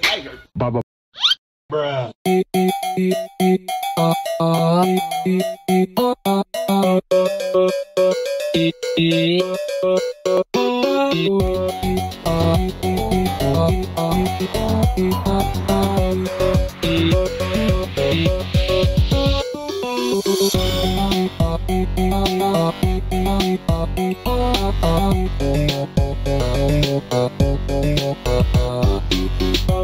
tiger. Bruh.